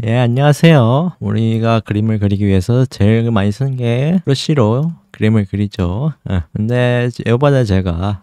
예, 안녕하세요. 우리가 그림을 그리기 위해서 제일 많이 쓰는 게 브러쉬로 그림을 그리죠. 예, 근데 이번에 제가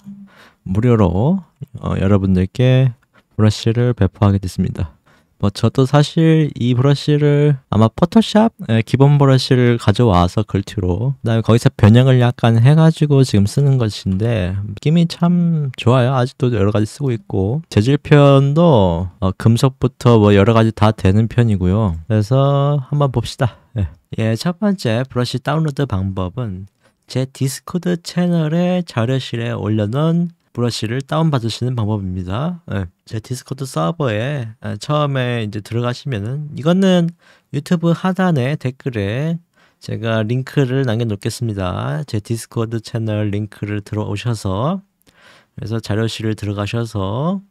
무료로 어, 여러분들께 브러쉬를 배포하게 됐습니다. 뭐 저도 사실 이 브러쉬를 아마 포토샵 예, 기본 브러쉬를 가져와서 글투로 그다음에 거기서 변형을 약간 해가지고 지금 쓰는 것인데 느낌이 참 좋아요. 아직도 여러 가지 쓰고 있고 재질 표현도 어, 금속부터 뭐 여러 가지 다 되는 편이고요. 그래서 한번 봅시다. 예, 예, 첫 번째 브러쉬 다운로드 방법은 제 디스코드 채널에 자료실에 올려놓은 브러쉬를 다운받으시는 방법입니다. 네, 제 디스코드 서버에 아, 처음에 이제 들어가시면은 이거는 유튜브 하단에 댓글에 제가 링크를 남겨놓겠습니다. 제 디스코드 채널 링크를 들어오셔서 그래서 자료실을 들어가셔서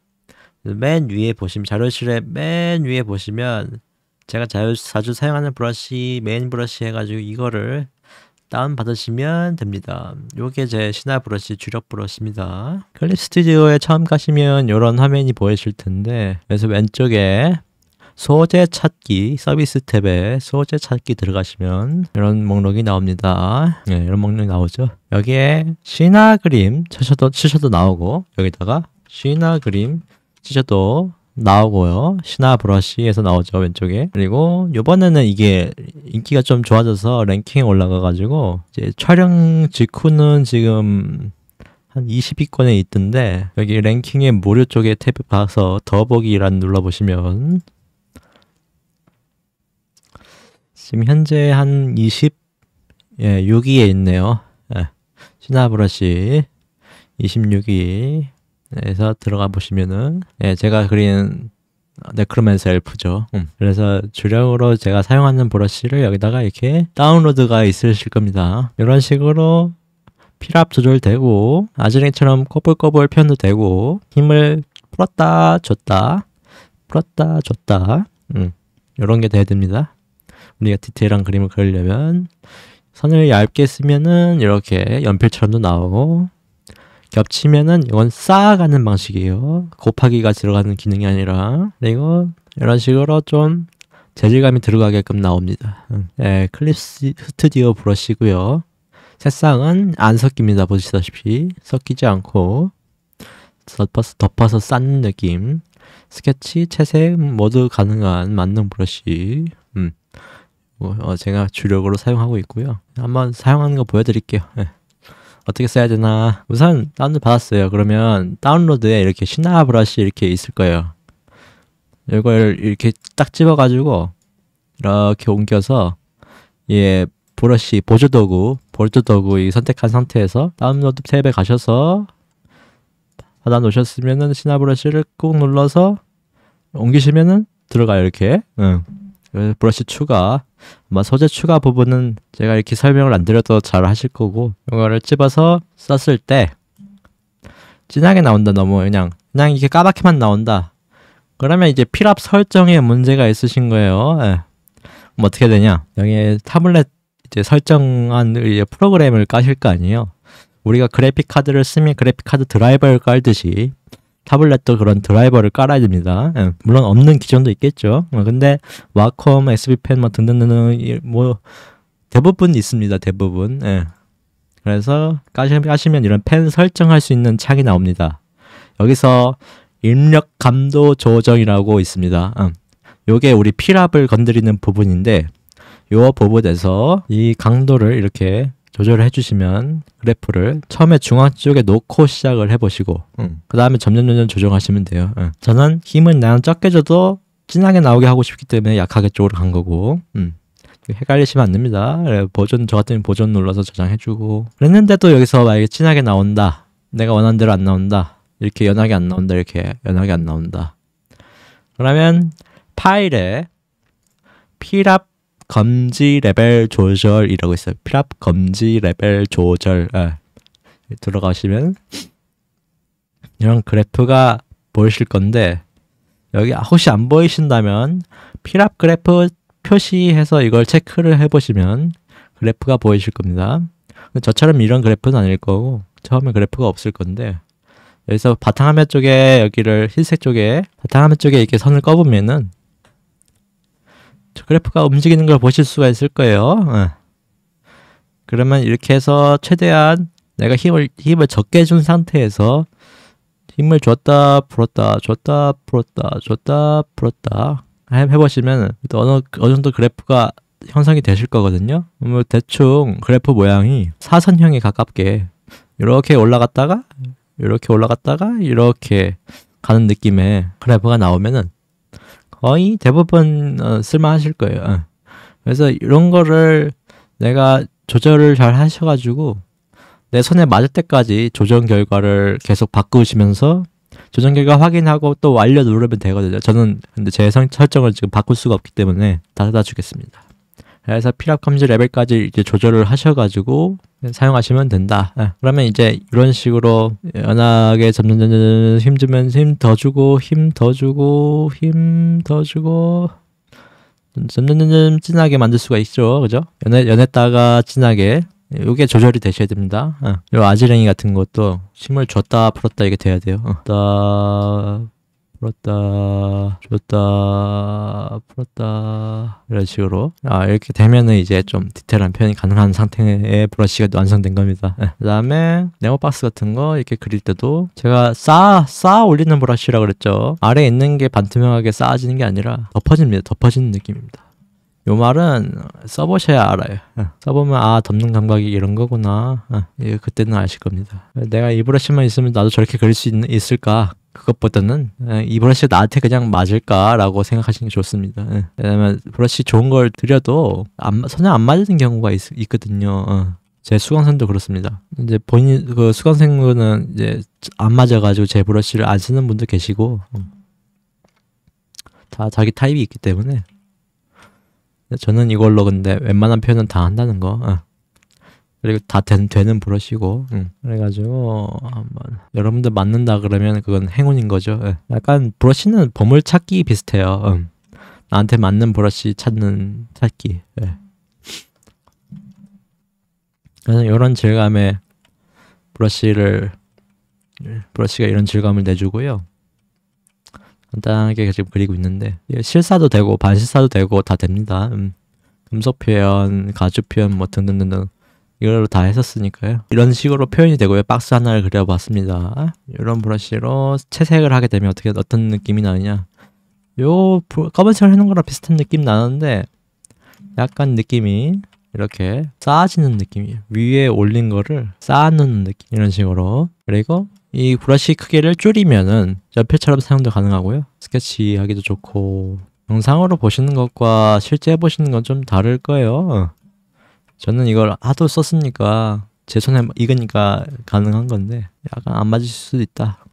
맨 위에 보시면 자료실에 맨 위에 보시면 제가 자주 사용하는 브러쉬 메인 브러쉬 해가지고 이거를 다운 받으시면 됩니다. 요게 제 시나 브러쉬 주력 브러쉬입니다. 클립 스튜디오에 처음 가시면 이런 화면이 보이실 텐데 그래서 왼쪽에 소재 찾기 서비스 탭에 소재 찾기 들어가시면 이런 목록이 나옵니다. 네, 이런 목록이 나오죠. 여기에 시나 그림 치셔도 치셔도 나오고 여기다가 시나 그림 치셔도 나오고요. 시나 브러쉬에서 나오죠 왼쪽에. 그리고 요번에는 이게 인기가 좀 좋아져서 랭킹에 올라가가지고 이제 촬영 직후는 지금 한 20위권에 있던데 여기 랭킹의 무료 쪽에 탭 봐서 더보기란 눌러보시면 지금 현재 한 20, 예, 6위에 있네요. 예, 시나 브러쉬 26위 에서 들어가 보시면은 예, 제가 그린 네크로맨서 엘프죠. 음. 그래서 주력으로 제가 사용하는 브러쉬를 여기다가 이렇게 다운로드가 있으실 겁니다. 이런 식으로 필압 조절되고 아즈링처럼 꼬불꼬불 편도 되고 힘을 풀었다 줬다 풀었다 줬다 음, 이런 게 돼야 됩니다. 우리가 디테일한 그림을 그리려면 선을 얇게 쓰면은 이렇게 연필처럼도 나오고 겹치면은 이건 쌓아가는 방식이에요. 곱하기가 들어가는 기능이 아니라 그리고 이런 식으로 좀 재질감이 들어가게끔 나옵니다. 네, 클립 스튜디오 브러쉬고요. 색상은 안 섞입니다. 보시다시피 섞이지 않고 덮어서, 덮어서 쌓는 느낌. 스케치, 채색 모두 가능한 만능 브러쉬. 음. 뭐, 어, 제가 주력으로 사용하고 있고요. 한번 사용하는 거 보여드릴게요. 네. 어떻게 써야 되나. 우선 다운로드 받았어요. 그러면 다운로드에 이렇게 시나 브러쉬 이렇게 있을 거예요. 이걸 이렇게 딱 집어 가지고 이렇게 옮겨서 예 브러쉬 보조 도구 보조 도구 이 선택한 상태에서 다운로드 탭에 가셔서 받아 놓으셨으면은 시나 브러쉬를 꾹 눌러서 옮기시면은 들어가요 이렇게. 응. 브러쉬 추가 아마 소재 추가 부분은 제가 이렇게 설명을 안 드려도 잘 하실 거고 이거를 집어서 썼을 때 진하게 나온다 너무 그냥. 그냥 이게 까맣게만 나온다. 그러면 이제 필압 설정에 문제가 있으신 거예요. 예. 그럼 어떻게 되냐? 여기에 타블렛 이제 설정한 이제 프로그램을 까실 거 아니에요. 우리가 그래픽 카드를 쓰면 그래픽 카드 드라이버를 깔듯이 타블렛도 그런 드라이버를 깔아야 됩니다. 예, 물론 없는 기종도 있겠죠. 어, 근데 와콤, SB펜 뭐 등등등등 뭐 대부분 있습니다. 대부분. 예. 그래서 까시면 이런 펜 설정할 수 있는 창이 나옵니다. 여기서 입력 감도 조정이라고 있습니다. 음. 요게 우리 필압을 건드리는 부분인데 요 부분에서 이 강도를 이렇게 조절을 해주시면 그래프를 처음에 중앙 쪽에 놓고 시작을 해보시고 음. 그 다음에 점점 점점 조정하시면 돼요. 음. 저는 힘은 나는 적게 줘도 진하게 나오게 하고 싶기 때문에 약하게 쪽으로 간 거고 음. 헷갈리시면 안 됩니다. 버전 저 같은 버튼 눌러서 저장해주고 그랬는데도 여기서 만약에 진하게 나온다. 내가 원하는 대로 안 나온다. 이렇게 연하게 안 나온다. 이렇게 연하게 안 나온다. 그러면 파일에 필압 검지 레벨 조절이라고 있어요. 필압 검지 레벨 조절. 예. 들어가시면 이런 그래프가 보이실 건데 여기 혹시 안 보이신다면 필압 그래프 표시해서 이걸 체크를 해보시면 그래프가 보이실 겁니다. 저처럼 이런 그래프는 아닐 거고 처음에 그래프가 없을 건데 여기서 바탕화면 쪽에 여기를 흰색 쪽에 바탕화면 쪽에 이렇게 선을 꺼보면은 그래프가 움직이는 걸 보실 수가 있을 거예요. 예. 그러면 이렇게 해서 최대한 내가 힘을 힘을 적게 준 상태에서 힘을 줬다 풀었다 줬다 풀었다 줬다 풀었다 해보시면 어느 어느 정도 그래프가 형성이 되실 거거든요. 뭐 대충 그래프 모양이 사선형에 가깝게 이렇게 올라갔다가 이렇게 올라갔다가 이렇게 가는 느낌의 그래프가 나오면은 거의 대부분 어, 쓸만하실 거예요. 어. 그래서 이런 거를 내가 조절을 잘 하셔가지고 내 손에 맞을 때까지 조정 결과를 계속 바꾸시면서 조정 결과 확인하고 또 완료 누르면 되거든요. 저는 근데 제 설정을 지금 바꿀 수가 없기 때문에 닫아 주겠습니다. 그래서 필압 감지 레벨까지 이제 조절을 하셔가지고 사용하시면 된다. 네. 그러면 이제 이런 식으로 연하게 점점 점점 힘 주면 힘 더 주고 힘 더 주고 힘 더 주고 점점 점점 진하게 만들 수가 있죠. 그죠? 연해 연했다가 진하게 이게 조절이 되셔야 됩니다. 어. 요 아지랭이 같은 것도 힘을 줬다 풀었다 이게 돼야 돼요. 어. 풀었다 줬다 풀었다. 이런 식으로. 아 이렇게 되면은 이제 좀 디테일한 표현이 가능한 상태의 브러쉬가 완성된 겁니다. 네. 그 다음에 네모박스 같은 거 이렇게 그릴 때도 제가 쌓아 쌓아 올리는 브러쉬라 그랬죠. 아래에 있는 게 반투명하게 쌓아지는 게 아니라 덮어집니다. 덮어지는 느낌입니다 요 말은 써보셔야 알아요. 어. 써보면 아 덮는 감각이 이런 거구나. 어, 그때는 아실 겁니다. 내가 이 브러쉬만 있으면 나도 저렇게 그릴 수 있, 을까 그것보다는 어, 이 브러쉬가 나한테 그냥 맞을까라고 생각하시는 게 좋습니다. 왜냐면 브러쉬 좋은 걸 들여도 안, 손에 안 맞는 경우가 있, 거든요 제 수강생도 그렇습니다. 이제 본인 그 수강생분은 이제 안 맞아가지고 제 브러쉬를 안 쓰는 분도 계시고 다 자기 타입이 있기 때문에 저는 이걸로 근데 웬만한 표현은 다 한다는 거. 어. 그리고 다 된, 되는 브러쉬고. 응. 그래가지고 한번 여러분들 맞는다 그러면 그건 행운인 거죠. 예. 약간 브러쉬는 보물 찾기 비슷해요. 응. 나한테 맞는 브러쉬 찾는 찾기. 예. 그래서 이런 질감의 브러쉬를 브러쉬가 이런 질감을 내주고요. 간단하게 지금 그리고 있는데 실사도 되고 반실사도 되고 다 됩니다. 음. 금속 표현, 가죽 표현 뭐 등등등등 이걸로 다 했었으니까요. 이런 식으로 표현이 되고요. 박스 하나를 그려봤습니다. 이런 브러쉬로 채색을 하게 되면 어떻게 어떤 느낌이 나느냐? 요 검은색을 해놓은 거랑 비슷한 느낌 나는데 약간 느낌이 이렇게 쌓아지는 느낌이에요. 위에 올린 거를 쌓아놓는 느낌 이런 식으로 그리고 이 브러쉬 크기를 줄이면은 연필처럼 사용도 가능하고요. 스케치 하기도 좋고 영상으로 보시는 것과 실제 해보시는 건 좀 다를 거예요. 저는 이걸 하도 썼으니까 제 손에 익으니까 가능한 건데 약간 안 맞을 수도 있다.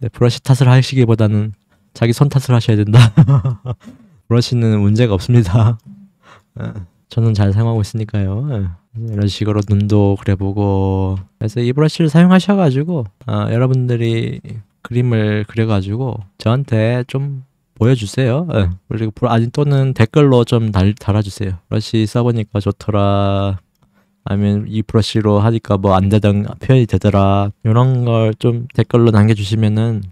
네, 브러쉬 탓을 하시기보다는 자기 손 탓을 하셔야 된다. 브러쉬는 문제가 없습니다. 네, 저는 잘 사용하고 있으니까요. 네. 이런 식으로 눈도 그려보고 그래서 이 브러쉬를 사용하셔가지고 어, 여러분들이 그림을 그려가지고 저한테 좀 보여주세요. 네. 그리고 아니 또는 댓글로 좀 달, 달아주세요. 브러쉬 써보니까 좋더라. 아니면 이 브러쉬로 하니까 뭐 안 되던 표현이 되더라. 이런 걸 좀 댓글로 남겨주시면은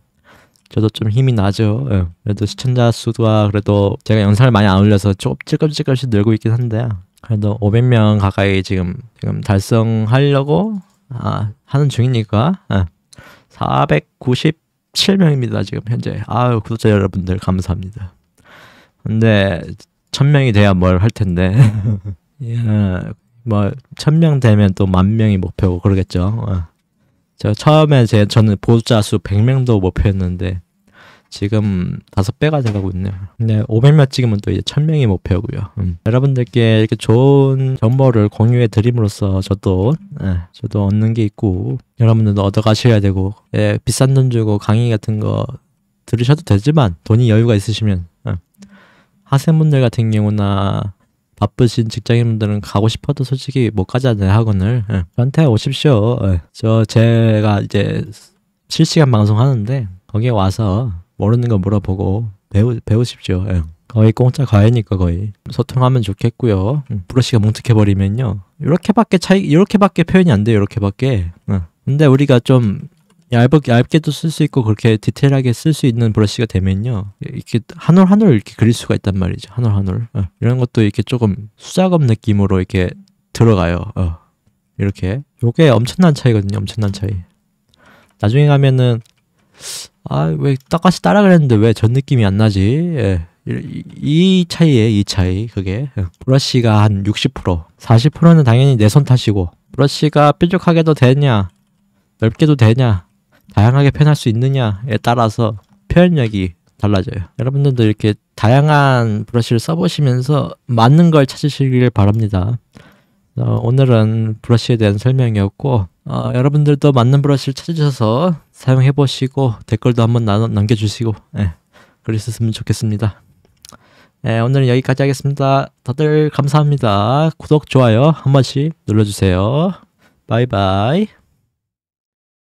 저도 좀 힘이 나죠. 예. 그래도 시청자 수가 그래도 제가 영상을 많이 안 올려서 조금 찔끔찔끔씩 늘고 있긴 한데 그래도 500명 가까이 지금 지금 달성하려고 아, 하는 중이니까 아, 497명입니다 지금 현재 아유 구독자 여러분들 감사합니다 근데 1000명이 돼야 뭘 할 텐데 예, 뭐 1000명 되면 또 만 명이 목표고 그러겠죠 어. 제가 처음에 제 저는 보호자 수 100명도 목표였는데 지금 다섯 배가 돼가고 있네요. 근데 500명 찍으면 또 이제 1000명이 목표고요. 음. 여러분들께 이렇게 좋은 정보를 공유해 드림으로써 저도 예, 저도 얻는 게 있고 여러분들도 얻어 가셔야 되고 예, 비싼 돈 주고 강의 같은 거 들으셔도 되지만 돈이 여유가 있으시면 예. 학생분들 같은 경우나 바쁘신 직장인분들은 가고 싶어도 솔직히 못 가잖아요 학원을 예. 저한테 오십시오 예. 저 제가 이제 실시간 방송하는데 거기에 와서 모르는 거 물어보고 배우, 배우십시오. 예. 거의 공짜 과외니까 거의 소통하면 좋겠고요. 음, 브러쉬가 뭉툭해버리면요. 이렇게밖에 차이, 이렇게밖에 표현이 안 돼요. 이렇게밖에. 어. 근데 우리가 좀 얇게, 얇게도 쓸 수 있고 그렇게 디테일하게 쓸 수 있는 브러쉬가 되면요. 이렇게 한 올 한 올 이렇게 그릴 수가 있단 말이죠. 한 올 한올. 어, 이런 것도 이렇게 조금 수작업 느낌으로 이렇게 들어가요. 어, 이렇게. 요게 엄청난 차이거든요. 엄청난 차이. 나중에 가면은 아 왜 똑같이 따라 그랬는데 왜 전 느낌이 안 나지? 예. 이, 이 차이에 이 차이 그게. 예. 브러쉬가 한 60% 40%는 당연히 내 손 탓이고. 브러쉬가 뾰족하게도 되냐? 넓게도 되냐 다양하게 표현할 수 있느냐에 따라서 표현력이 달라져요. 여러분들도 이렇게 다양한 브러쉬를 써보시면서 맞는 걸 찾으시길 바랍니다. 어, 오늘은 브러쉬에 대한 설명이었고 어, 여러분들도 맞는 브러쉬를 찾으셔서 사용해 보시고 댓글도 한번 나, 남겨주시고 예, 그러셨으면 좋겠습니다. 예, 오늘은 여기까지 하겠습니다. 다들 감사합니다. 구독, 좋아요 한 번씩 눌러주세요. 바이바이.